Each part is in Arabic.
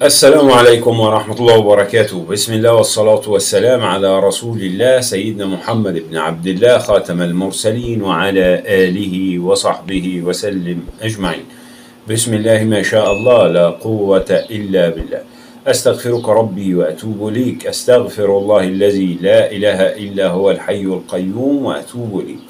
السلام عليكم ورحمة الله وبركاته. بسم الله والصلاة والسلام على رسول الله سيدنا محمد بن عبد الله خاتم المرسلين وعلى آله وصحبه وسلم أجمعين. بسم الله ما شاء الله لا قوة إلا بالله. أستغفرك ربي وأتوب إليك. أستغفر الله الذي لا إله إلا هو الحي القيوم وأتوب إليه.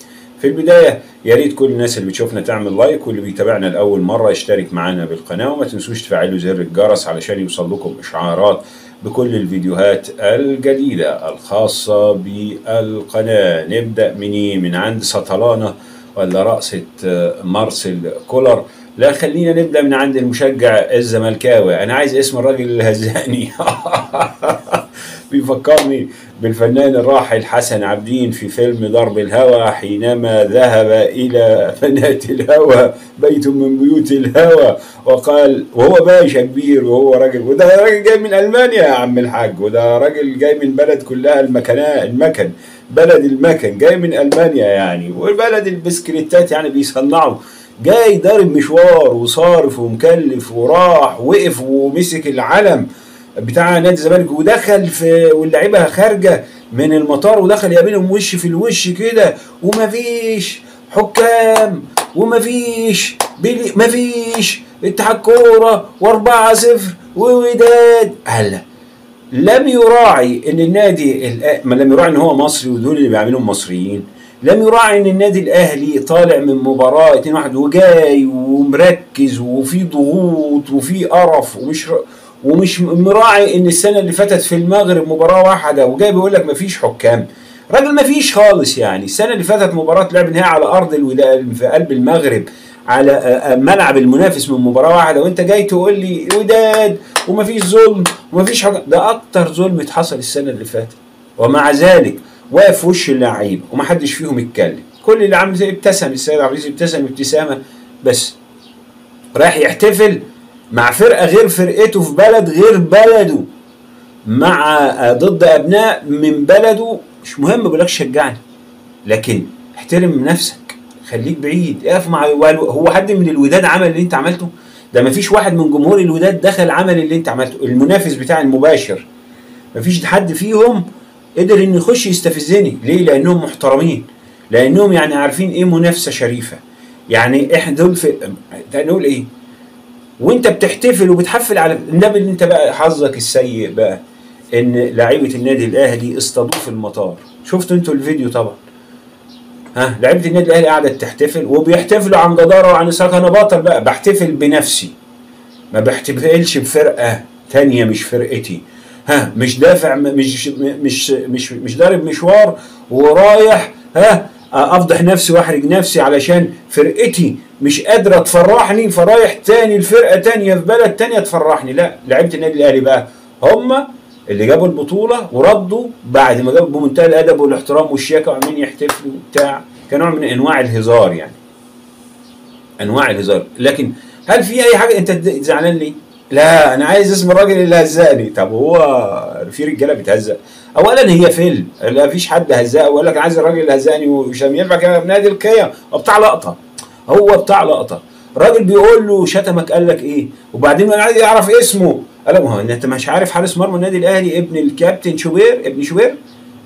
في البداية يا ريت كل الناس اللي بتشوفنا تعمل لايك واللي بيتابعنا لأول مرة يشترك معانا بالقناة وما تنسوش تفعلوا زر الجرس علشان يوصل لكم إشعارات بكل الفيديوهات الجديدة الخاصة بالقناة. نبدأ منين من عند سطلانة ولا رقصة مارسيل كولر. لا خلينا نبدأ من عند المشجع الزملكاوي. أنا عايز اسم الراجل اللي هزقني بيفكرني بالفنان الراحل حسن عبدين في فيلم ضرب الهوى حينما ذهب إلى فناة الهوى بيت من بيوت الهوى وقال وهو باشا كبير وهو راجل وده راجل جاي من ألمانيا يا عم الحاج وده راجل جاي من بلد كلها المكناء المكن بلد المكن جاي من ألمانيا يعني وبلد البسكليتات يعني بيصنعوا جاي ضارب مشوار وصارف ومكلف وراح وقف ومسك العلم. بتاع نادي الزمالك ودخل في واللعيبة خارجة من المطار ودخل يقابلهم وش في الوش كده ومفيش حكام ومفيش بيلي مفيش اتحاد كورة وأربعة صفر ووداد. هلا لم يراعي إن النادي ما لم يراعي إن هو مصري ودول اللي بيعملهم مصريين. لم يراعي إن النادي الأهلي طالع من مباراة 2 1 وجاي ومركز وفي ضغوط وفي قرف ومش ومش مراعي إن السنة اللي فاتت في المغرب مباراة واحدة. وجاي بيقول لك مفيش حكام. راجل مفيش خالص يعني. السنة اللي فاتت مباراة لعب نهائي على أرض الوداد في قلب المغرب على ملعب المنافس من مباراة واحدة. وأنت جاي تقول لي وداد ومفيش ظلم ومفيش حكام ده أكتر ظلم اتحصل السنة اللي فاتت. ومع ذلك واقف وش اللعيبة ومحدش فيهم اتكلم كل اللي عامل زي ابتسم. السيد عبد العزيز ابتسم ابتسامة بس. رايح يحتفل مع فرقة غير فرقته في بلد غير بلده مع ضد أبناء من بلده مش مهم بقول لك شجعني. لكن احترم نفسك خليك بعيد اقف مع هو حد من الوداد عمل اللي انت عملته؟ ده مفيش واحد من جمهور الوداد دخل عمل اللي انت عملته المنافس بتاع المباشر. مفيش حد فيهم قدر إنه يخش يستفزني. ليه؟ لأنهم محترمين لأنهم يعني عارفين إيه منافسة شريفة. يعني إحنا دول في نقول إيه؟ وانت بتحتفل وبتحفل على النبي اللي انت بقى حظك السيء بقى ان لعيبة النادي الأهلي اصطادوه في المطار. شفتوا أنتوا الفيديو طبعا؟ ها؟ لعيبة النادي الأهلي قعدت تحتفل وبيحتفلوا عن جدارة وعن ساق أنا بطل بقى بحتفل بنفسي. ما بحتفلش بفرقة تانية مش فرقتي. ها؟ مش دافع مش مش مش مش ضارب مشوار ورايح ها؟ أفضح نفسي وأحرج نفسي علشان فرقتي مش قادرة تفرحني فرايح تاني الفرقه تانية في بلد تانية تفرحني. لا لعيبة النادي الأهلي بقى هم اللي جابوا البطولة وردوا بعد ما جابوا بمنتهى الأدب والاحترام والشياكة وعمالين يحتفلوا وبتاع. كنوع من أنواع الهزار يعني. أنواع الهزار. لكن هل في أي حاجة؟ أنت زعلان ليه؟ لا أنا عايز اسم الراجل اللي هزقني. طب هو في رجالة بتهزق. اولا هي فيلم لا فيش حد هزقه ويقول لك عايز الراجل اللي هزقني ومش ينفع كده نادي القيم بتاع لقطة. هو بتاع لقطة. الراجل بيقول له شتمك. قال لك إيه؟ وبعدين أنا عايز يعرف اسمه. قال ما هو أنت مش عارف حارس مرمى النادي الأهلي؟ ابن الكابتن شوبير. ابن شوبير؟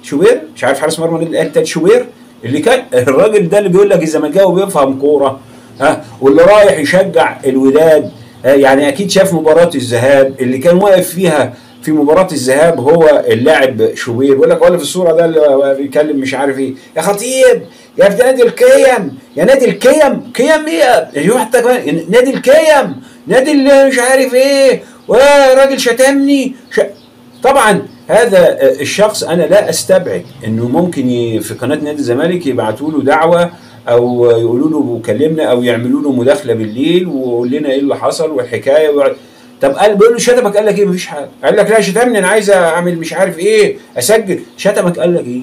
شوبير؟ مش عارف حارس مرمى النادي الأهلي بتاع شوبير؟ اللي كان الراجل ده اللي بيقول لك الزملكاوي بيفهم كوره ها واللي رايح يشجع الوداد يعني أكيد شاف مباراة الذهاب اللي كان واقف فيها في مباراة الذهاب هو اللاعب شوبير. بيقول لك ولا في الصورة ده اللي بيتكلم مش عارف إيه. يا خطيب يا في نادي القيم يا نادي القيم قيم إيه حتى نادي القيم نادي اللي مش عارف إيه وراجل شتمني. ش... طبعا هذا الشخص أنا لا أستبعد إنه ممكن. في قناة نادي الزمالك يبعتوا له دعوة أو يقولوا له كلمنا أو يعملوا له مداخلة بالليل ويقول لنا إيه اللي حصل والحكاية و... طب قال بيقول له شتمك؟ قال لك إيه؟ مفيش حاجة. قال لك لا شتمني أنا عايز أعمل مش عارف إيه أسجل. شتمك؟ قال لك إيه؟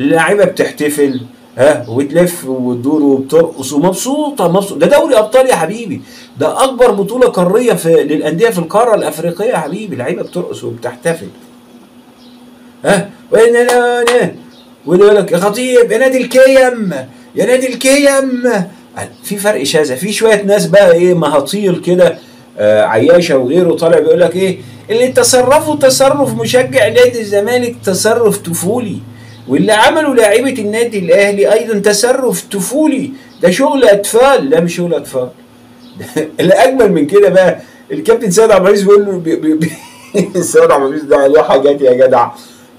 اللعيبة بتحتفل ها وتلف وتدور وبترقص ومبسوطة مبسوطة. ده دوري أبطال يا حبيبي. ده أكبر بطولة قارية في للأندية في القارة الأفريقية يا حبيبي. لعيبه بترقص وبتحتفل. ها؟ وين ويقول لك يا خطيب يا نادي الكيم. يا نادي الكيم في فرق شاسع في شوية ناس بقى إيه مهاطيل كده آه عياشة وغيره طالع بيقول لك إيه اللي تصرفوا تصرف مشجع نادي الزمالك تصرف طفولي. واللي عملوا لاعيبة النادي الأهلي أيضا تصرف طفولي. ده شغل أطفال. لا مش شغل أطفال. الاجمل من كده بقى. الكابتن سيد عبد العزيز بيقول له سيد عبد العزيز ده عليه حاجات يا جدع.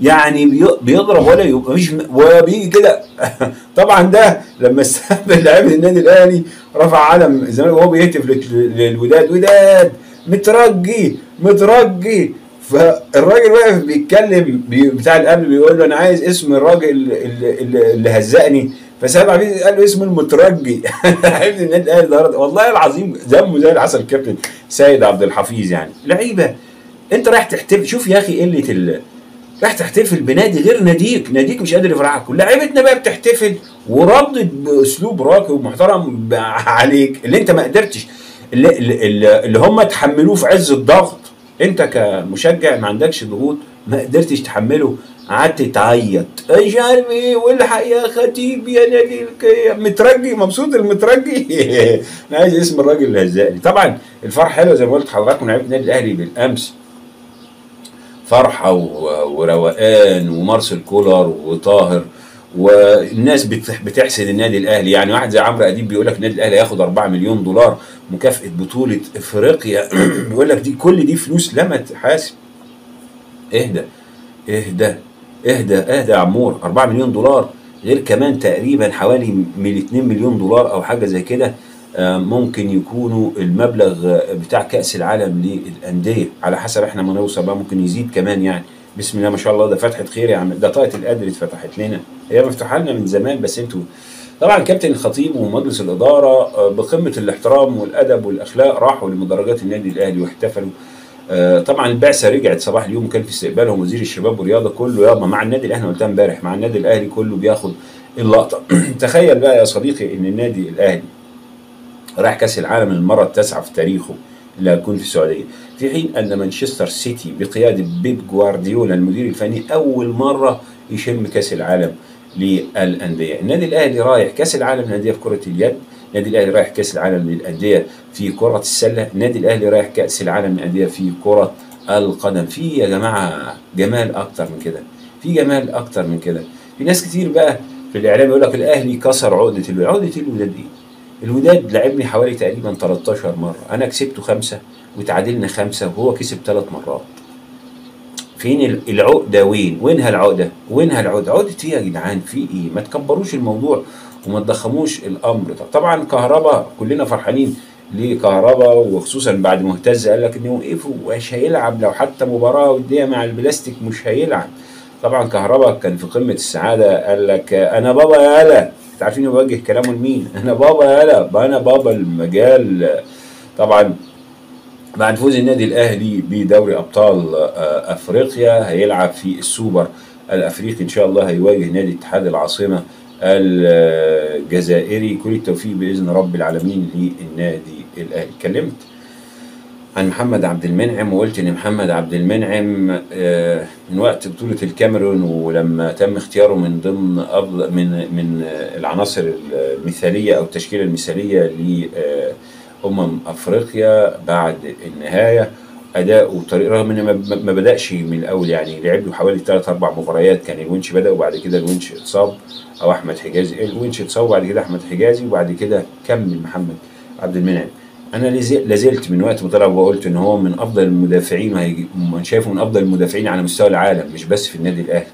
يعني بي- بيضرب ولا يبقى مش وبيجي كده. طبعا ده لما استقبل لعيبه النادي الأهلي رفع علم الزمالك وهو بيهتف لل- للوداد. وداد! مترجي! مترجي! فالراجل واقف بيتكلم بي- بتاع القبل بيقول له أنا عايز اسم الراجل اللي, هزقني. عبد العزيز قال له اسم المترجي. لعيبه النادي الأهلي ظهرت والله العظيم دمه زي العسل كابتن سيد عبد الحفيظ يعني. لعيبة أنت رايح تحتفل. شوف يا أخي قلة راح تحتفل بنادي غير ناديك. ناديك مش قادر يفرحك. لعيبتنا بقى بتحتفل وردت بأسلوب راقي ومحترم عليك اللي انت ما قدرتش. اللي, اللي, اللي هم تحملوه في عز الضغط. انت كمشجع ما عندكش ضغوط ما قدرتش تحمله. قعدت تعيط. مش عارف إيه والحق يا خطيب يا نادي مترجي مبسوط المترجي. أنا عايز اسم الراجل اللي هزقني طبعا الفرح حلو زي ما قلت لحضراتكم لعيبة النادي الأهلي بالأمس. فرحة وروقان ومارسيل كولر وطاهر. والناس بت- بتحسد النادي الأهلي. يعني واحد زي عمرو أديب بيقول لك النادي الأهلي هياخد 4 مليون دولار مكافأة بطولة إفريقيا. بيقول لك دي كل دي فلوس لما تحاسب. اهدى اهدى اهدى اهدى يا عمور. 4 مليون دولار غير كمان تقريبا حوالي من 2 مليون دولار أو حاجة زي كده. ممكن يكونوا المبلغ بتاع كأس العالم للأندية. على حسب إحنا ما نوصل بقى ممكن يزيد كمان يعني. بسم الله ما شاء الله ده فتحه خير يا عم. ده طاقة القدر اتفتحت لنا. هي مفتوحة لنا من زمان بس أنتوا طبعا كابتن الخطيب ومجلس الإدارة آه، بقمة الاحترام والأدب والأخلاق راحوا لمدرجات النادي الأهلي واحتفلوا. آه، طبعا البعثة رجعت صباح اليوم وكان في استقبالهم وزير الشباب والرياضة كله يابا مع النادي الأهلي قلتها امبارح مع النادي الأهلي كله بياخد اللقطة. تخيل بقى يا صديقي إن النادي الأهلي راح كأس العالم المرة التاسعة في تاريخه اللي هتكون في السعودية. في حين أن مانشستر سيتي بقيادة بيب جوارديولا المدير الفني أول مرة يشم كأس العالم للأندية. النادي الأهلي رايح كأس العالم للأندية في كرة اليد. النادي الأهلي رايح كأس العالم للأندية في كرة السلة. النادي الأهلي رايح كأس العالم للأندية في كرة القدم. في يا جماعة جمال أكتر من كده. في جمال أكتر من كده. في ناس كتير بقى في الإعلام يقول لك الأهلي كسر عقدة الوداد عقدة الوداد إيه الوداد لعبني حوالي تقريبا 13 مرة. أنا كسبته خمسة وتعادلنا خمسة وهو كسب ثلاث مرات. فين ال- العقده وين؟ وينها العقده وينها العقده عقدة إيه يا جدعان في إيه؟ ما تكبروش الموضوع وما تضخموش الأمر ده. طبعا كهربا كلنا فرحانين ليه كهربا وخصوصا بعد مهتز قال لك إنه وقفوا ومش هيلعب لو حتى مباراة ودية مع البلاستيك مش هيلعب. طبعا كهربا كان في قمة السعادة قال لك أنا بابا يا هلا انت عارفين يوجه كلامه لمين؟ أنا بابا يا هلا أنا بابا المجال. طبعا بعد فوز النادي الأهلي بدوري أبطال آه، أفريقيا هيلعب في السوبر الأفريقي. إن شاء الله هيواجه نادي اتحاد العاصمة الجزائري. كل التوفيق بإذن رب العالمين للنادي الأهلي. اتكلمت عن محمد عبد المنعم وقلت إن محمد عبد المنعم آه، من وقت بطولة الكاميرون ولما تم اختياره من ضمن أفضل من من العناصر المثالية أو التشكيلة المثالية ل آه، امم أفريقيا بعد النهاية. اداؤه وطريق رغم ما- ما بدأش من الأول يعني لعب له حوالي ثلاث أربع مباريات كان الونش بدأ وبعد كده الونش اتصاب أو أحمد حجازي الونش اتصاب وبعد كده أحمد حجازي وبعد كده كمل محمد عبد المنعم. أنا لازل- لازلت من وقت ما طلع وقلت إن هو من أفضل المدافعين وهيجي شايفه من أفضل المدافعين على مستوى العالم مش بس في النادي الأهلي.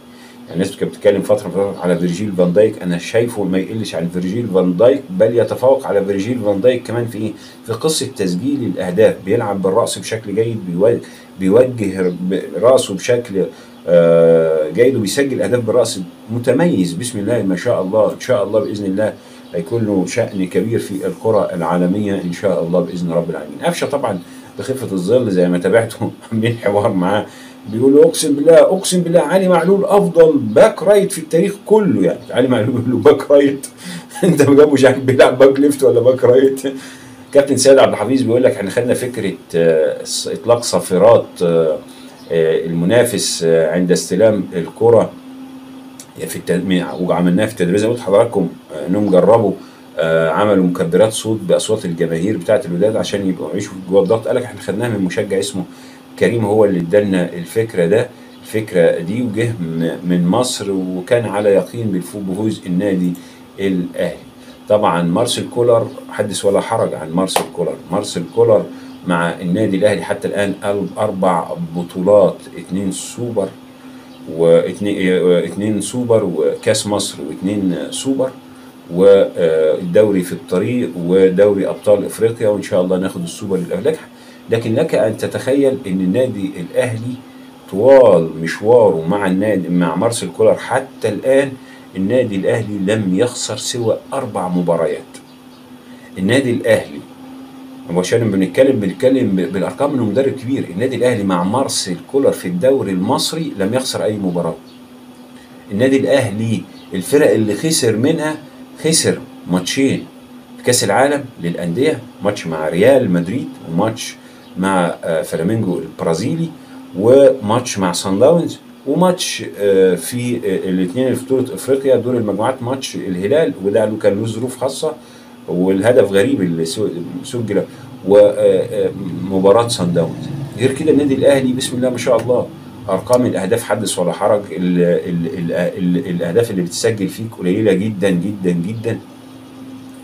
يعني الناس كانت بتتكلم فترة فترة على فيرجيل فان دايك. أنا شايفه ما يقلش عن فيرجيل فان دايك بل يتفوق على فيرجيل فان دايك كمان في إيه؟ في قصة تسجيل الأهداف. بيلعب بالرأس بشكل جيد بيو- بيوجه رأسه بشكل آه، جيد وبيسجل أهداف بالرأس متميز. بسم الله ما شاء الله إن شاء الله بإذن الله هيكون له شأن كبير في الكرة العالمية إن شاء الله بإذن رب العالمين. قفشة طبعا بخفة الظل زي ما تابعته عاملين حوار معاه. بيقولوا أقسم بالله أقسم بالله علي معلول أفضل back right في التاريخ كله يعني. علي معلول بيقول له back right. أنت ما جابوش عارف بيلعب back left ولا back right؟ كابتن سيد عبد الحفيظ بيقول لك إحنا خدنا فكرة آه، إطلاق صافرات آه، آه، المنافس عند استلام الكرة. في التدميع وعملناها في التدريب زي ما قلت لحضراتكم آه، انهم جربوا آه، عملوا مكبرات صوت بأصوات الجماهير بتاعه الوداد عشان يبقوا يعيشوا جوه الضغط. قال لك إحنا خدناها من مشجع اسمه كريم هو اللي ادالنا الفكرة ده الفكرة دي وجه من مصر وكان على يقين بالفوز النادي الأهلي. طبعا مارسيل كولر حدث ولا حرج عن مارسيل كولر. مارسيل كولر مع النادي الأهلي حتى الآن أربع بطولات اتنين سوبر. واثنين سوبر وكاس مصر واثنين سوبر والدوري في الطريق ودوري أبطال إفريقيا وإن شاء الله ناخد السوبر الاهلي لكن لك أن تتخيل إن النادي الأهلي طوال مشواره مع النادي مع مارسيل كولر حتى الآن النادي الأهلي لم يخسر سوى أربع مباريات. النادي الأهلي عشان بنتكلم بنتكلم بالأرقام إنه مدرب كبير. النادي الأهلي مع مارسيل كولر في الدوري المصري لم يخسر أي مباراة. النادي الأهلي الفرق اللي خسر منها خسر ماتشين في كأس العالم للأندية ماتش مع ريال مدريد وماتش مع آه، فلامينجو البرازيلي وماتش مع سان داونز وماتش آه، في الاثنين اللي في بطولة إفريقيا دور المجموعات ماتش الهلال وده كان له ظروف خاصة. والهدف غريب اللي سجل ومباراه سان داونز. غير كده النادي الأهلي بسم الله ما شاء الله أرقام الأهداف حدث ولا حرج ال ال ال ال الأهداف اللي بتسجل فيك قليلة جدا جدا جدا.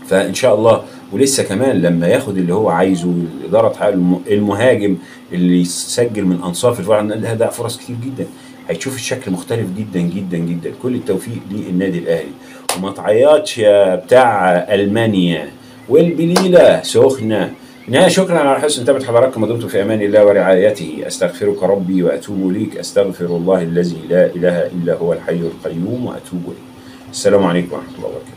فإن شاء الله ولسه كمان لما ياخد اللي هو عايزه الاداره تحقق الم- المهاجم اللي يسجل من أنصاف الفرع ده ده فرص كتير جدا. هتشوف الشكل مختلف جدا جدا جدا. كل التوفيق للنادي الأهلي. يا بتاع ألمانيا. والبليلة سخنة. نهاية شكرا على حسن متابعة حضراتكم ودمتم في أمان الله ورعايته. أستغفرك ربي وأتوب إليك. أستغفر الله الذي لا إله إلا هو الحي القيوم وأتوب إليه. السلام عليكم ورحمة الله وبركاته.